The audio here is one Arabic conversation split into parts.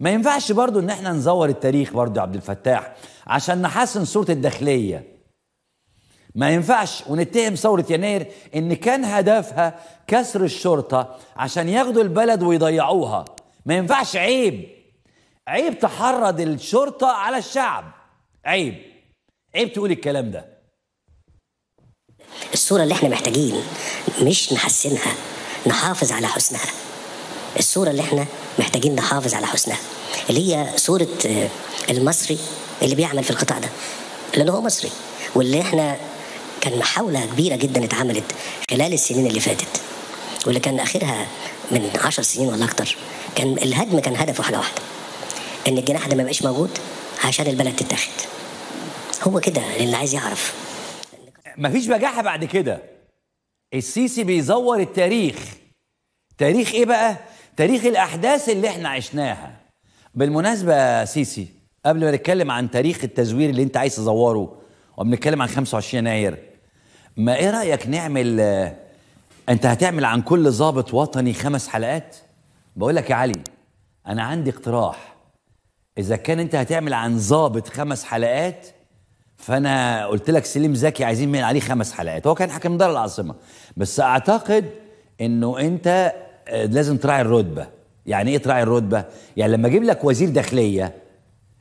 ما ينفعش برضو ان إحنا نزور التاريخ برضو يا عبد الفتاح عشان نحسن صورة الداخلية. ما ينفعش ونتهم ثورة يناير ان كان هدفها كسر الشرطة عشان ياخدوا البلد ويضيعوها. ما ينفعش عيب. عيب تحرض الشرطة على الشعب. عيب. عيب تقول الكلام ده. الصورة اللي إحنا محتاجين مش نحسنها نحافظ على حسنها. الصورة اللي إحنا محتاجين نحافظ على حسنها. اللي هي صورة آه، المصري اللي بيعمل في القطاع ده. لأنه هو مصري. واللي إحنا كان محاولة كبيرة جدا اتعملت خلال السنين اللي فاتت. واللي كان آخرها من عشر سنين ولا أكتر. كان الهدم كان هدفه حاجة واحدة. إن الجناح ده ما يبقاش موجود عشان البلد تتاخد. هو كده اللي عايز يعرف. مفيش بجاحة بعد كده. السيسي بيزور التاريخ. تاريخ إيه بقى؟ تاريخ الأحداث اللي إحنا عشناها. بالمناسبة يا سيسي قبل ما نتكلم عن تاريخ التزوير اللي أنت عايز تزوره وبنتكلم عن 25 يناير ما إيه رأيك نعمل آه، أنت هتعمل عن كل ضابط وطني خمس حلقات؟ بقول لك يا علي أنا عندي اقتراح. إذا كان أنت هتعمل عن ضابط خمس حلقات فأنا قلت لك سليم زكي عايزين من عليه خمس حلقات. هو كان حكم دار العاصمة. بس أعتقد إنه أنت لازم تراعي الرتبة. يعني إيه تراعي الرتبة؟ يعني لما أجيب لك وزير داخلية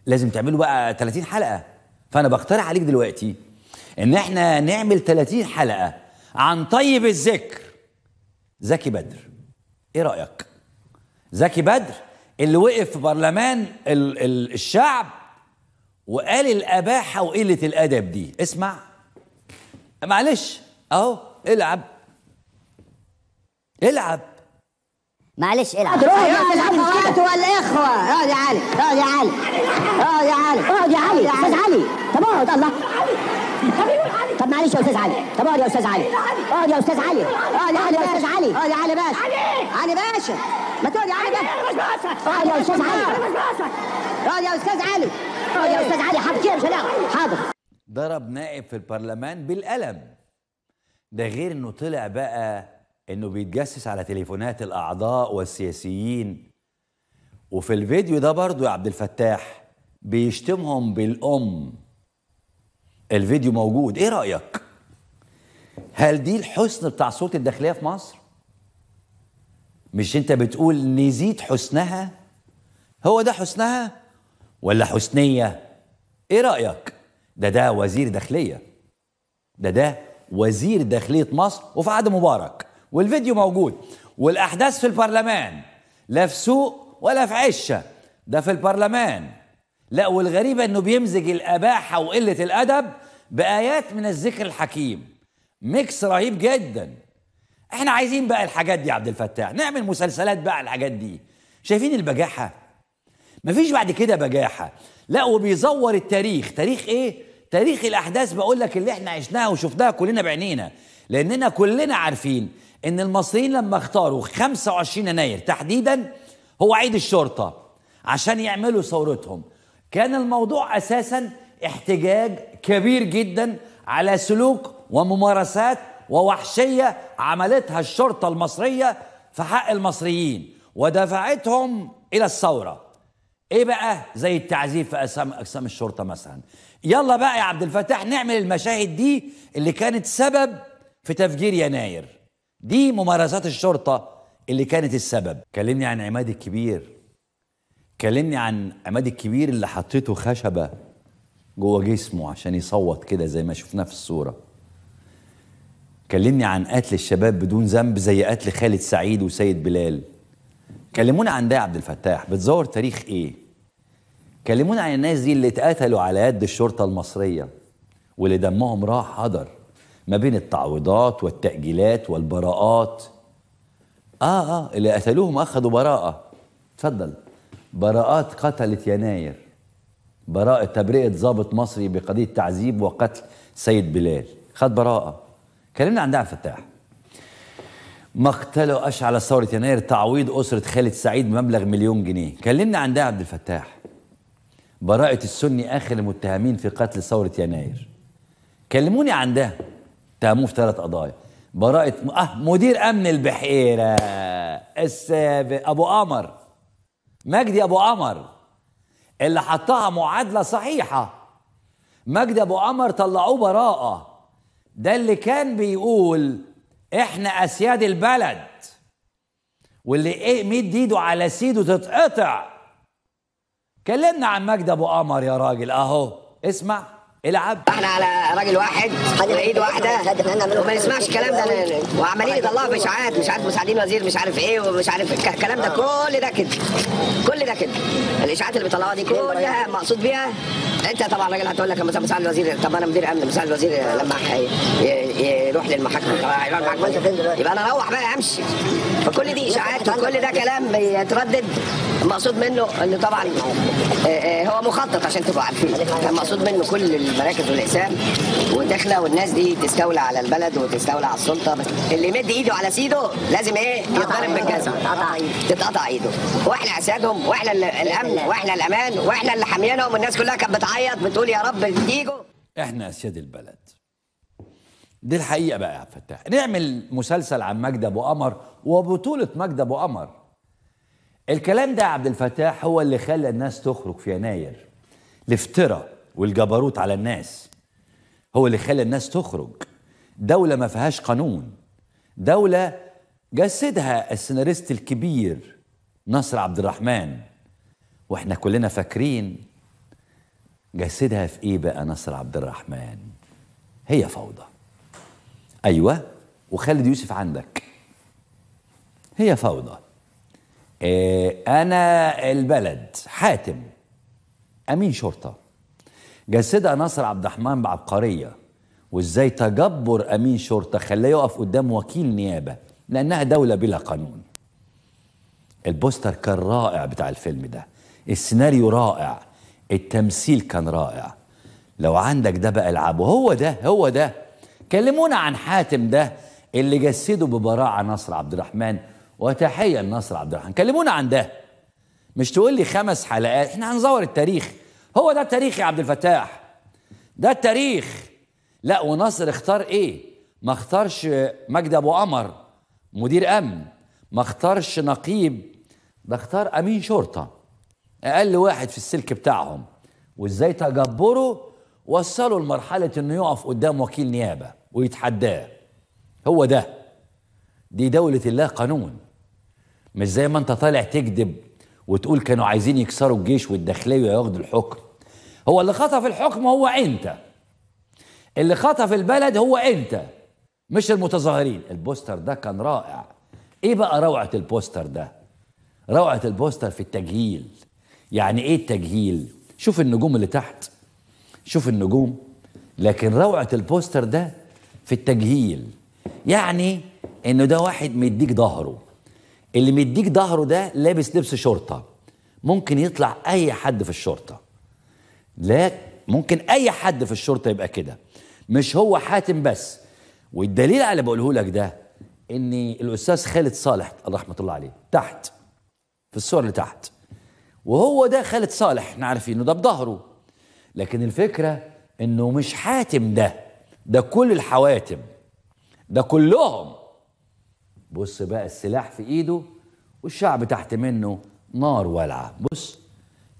لازم تعمله بقى 30 حلقة. فأنا بقترح عليك دلوقتي إن إحنا نعمل 30 حلقة عن طيب الذكر. زكي بدر إيه رأيك؟ زكي بدر اللي وقف في برلمان ال- ال- الشعب وقال الأباحة وقلة الأدب دي. اسمع. معلش. أهو العب. العب. معلش العب تروح مع الاخوات والاخوه اقعد يا علي اقعد يا علي اقعد يا علي اقعد يا علي أستاذ علي طب اقعد الله طب معلش يا أستاذ علي طب اقعد يا أستاذ علي اقعد يا أستاذ علي اقعد يا اقعد علي يا أستاذ علي اقعد يا علي باشا علي باشا ما تقعد يا علي باشا اقعد يا أستاذ علي اقعد يا أستاذ علي اقعد يا أستاذ علي حاضر كده مش هنقعد حاضر ضرب نائب في البرلمان بالقلم ده غير انه طلع بقى إنه بيتجسس على تليفونات الأعضاء والسياسيين. وفي الفيديو ده برضو يا عبد الفتاح بيشتمهم بالأم. الفيديو موجود. إيه رأيك؟ هل دي الحسن بتاع صوت الداخلية في مصر؟ مش أنت بتقول نزيد حسنها؟ هو ده حسنها ولا حسنية؟ إيه رأيك؟ ده ده وزير داخلية. ده ده وزير داخلية مصر وفي عهد مبارك. والفيديو موجود. والأحداث في البرلمان لا في سوق ولا في عشة. ده في البرلمان. لا والغريبة إنه بيمزج الأباحة وقلة الأدب بآيات من الذكر الحكيم. ميكس رهيب جدا. إحنا عايزين بقى الحاجات دي يا عبد الفتاح. نعمل مسلسلات بقى الحاجات دي. شايفين البجاحة؟ مفيش بعد كده بجاحة. لا وبيزور التاريخ. تاريخ إيه؟ تاريخ الأحداث بقول لك اللي إحنا عشناها وشفناها كلنا بعينينا. لأننا كلنا عارفين إن المصريين لما اختاروا 25 يناير تحديدا هو عيد الشرطة عشان يعملوا ثورتهم. كان الموضوع أساسا احتجاج كبير جدا على سلوك وممارسات ووحشية عملتها الشرطة المصرية في حق المصريين ودفعتهم إلى الثورة. إيه بقى زي التعذيب في اقسام أقسام الشرطة مثلا؟ يلا بقى يا عبد الفتاح نعمل المشاهد دي اللي كانت سبب في تفجير يناير. دي ممارسات الشرطة اللي كانت السبب. كلمني عن عماد الكبير. كلمني عن عماد الكبير اللي حطيته خشبة جوه جسمه عشان يصوت كده زي ما شفناه في الصورة. كلمني عن قتل الشباب بدون ذنب زي قتل خالد سعيد وسيد بلال. كلمونا عن ده يا عبد الفتاح. بتزور تاريخ إيه؟ كلمونا عن الناس دي اللي اتقتلوا على يد الشرطة المصرية واللي دمهم راح هدر ما بين التعويضات والتأجيلات والبراءات. آه آه اللي قتلوهم أخذوا براءة. اتفضل براءات قتلت يناير. براءة تبرئة ضابط مصري بقضية تعذيب وقتل سيد بلال. خد براءة. كلمنا عن عبد الفتاح مقتله أشعل ثورة يناير تعويض أسرة خالد سعيد بمبلغ مليون جنيه. كلمنا عن عبد الفتاح. براءة السني آخر المتهمين في قتل ثورة يناير. كلموني عن ده. اتهموه في ثلاث قضايا. براءة آه مدير أمن البحيرة السابق أبو قمر. مجدي أبو قمر. اللي حطها معادلة صحيحة. مجدي أبو قمر طلعوه براءة. ده اللي كان بيقول إحنا أسياد البلد. واللي إيه مد ايده على سيده تتقطع. كلمنا عن مجدي أبو قمر يا راجل. أهو اسمع. العب. إحنا على راجل واحد ايد واحدة. وما نسمعش الكلام ده. وعمالين يطلعوا اشاعات مش عارف مساعدين وزير مش عارف إيه ومش عارف الك- الكلام ده. كل ده كده. كل ده كده. الإشاعات اللي بيطلعوها دي كلها مقصود بيها. أنت طبعا راجل هتقول لك مساعد الوزير. طب أنا مدير أمن مساعد الوزير لما يروح المحاكمة. يبقى أنا أروح بقى أمشي. فكل دي إشاعات وكل ده كلام بيتردد. المقصود منه إنه طبعا آه، آه، هو مخطط عشان تبقوا عارفين. المقصود منه كل المراكز والاقسام وداخله والناس دي تستولى على البلد وتستولى على السلطة بس اللي يمد إيده على سيده لازم إيه؟ يتضرب بالجزم تتقطع إيده. وإحنا اسيادهم وإحنا ال- الأمن وإحنا الأمان وإحنا اللي حاميينهم والناس كلها كانت بتعيط بتقول يا رب تيجوا إحنا أسياد البلد. دي الحقيقة بقى يا عبد الفتاح نعمل مسلسل عن مجدي أبو قمر وبطولة مجدي أبو قمر. الكلام ده يا عبد الفتاح هو اللي خلى الناس تخرج في يناير الافتراء والجبروت على الناس هو اللي خلى الناس تخرج. دولة ما فيهاش قانون دولة جسدها السيناريست الكبير نصر عبد الرحمن وإحنا كلنا فاكرين جسدها في إيه بقى نصر عبد الرحمن؟ هي فوضى. أيوه وخالد يوسف عندك. هي فوضى. أنا البلد حاتم أمين شرطة. جسدها نصر عبد الرحمن بعبقرية. وإزاي تجبر أمين شرطة خلاه يقف قدام وكيل نيابة؟ لأنها دولة بلا قانون. البوستر كان رائع بتاع الفيلم ده. السيناريو رائع. التمثيل كان رائع. لو عندك ده بقى العبه. هو ده هو ده. كلمونا عن حاتم ده اللي جسده ببراعة نصر عبد الرحمن. وتحية لنصر عبد الرحمن. كلمونا عن ده. مش تقول لي خمس حلقات. إحنا هنزور التاريخ. هو ده التاريخ يا عبد الفتاح. ده التاريخ. لا ونصر اختار إيه؟ ما اختارش مجدي أبو قمر مدير أمن. ما اختارش نقيب. ده اختار أمين شرطة. أقل واحد في السلك بتاعهم. وإزاي تجبره؟ وصلوا لمرحلة إنه يقف قدام وكيل نيابة ويتحداه. هو ده. دي دولة الله قانون. مش زي ما انت طالع تكذب وتقول كانوا عايزين يكسروا الجيش والداخلية وياخدوا الحكم. هو اللي خطف الحكم هو انت. اللي خطف البلد هو انت مش المتظاهرين. البوستر ده كان رائع. إيه بقى روعة البوستر ده؟ روعة البوستر في التجهيل. يعني إيه التجهيل؟ شوف النجوم اللي تحت. شوف النجوم. لكن روعة البوستر ده في التجهيل. يعني إنه ده واحد مديك ظهره. اللي مديك ظهره ده لابس لبس شرطة. ممكن يطلع أي حد في الشرطة. لا ممكن أي حد في الشرطة يبقى كده. مش هو حاتم بس. والدليل على اللي بقوله لك ده إن الأستاذ خالد صالح رحمه الله عليه تحت في الصور اللي تحت. وهو ده خالد صالح إحنا عارفين إنه ده بظهره. لكن الفكرة إنه مش حاتم ده ده كل الحواتم ده كلهم بص بقى السلاح في ايده والشعب تحت منه نار والعه بص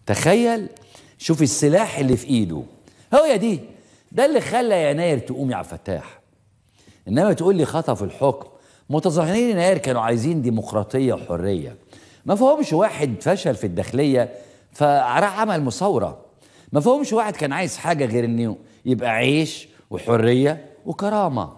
تخيل شوف السلاح اللي في ايده. هو دي ده اللي خلى يناير تقوم يا عبد الفتاح. انما تقول لي خطف الحكم. متظاهرين يناير كانوا عايزين ديمقراطية وحرية. ما فهمش واحد فشل في الداخلية فراح عمل مصوره ما فهمش واحد كان عايز حاجة غير إنه يبقى عيش وحرية وكرامة.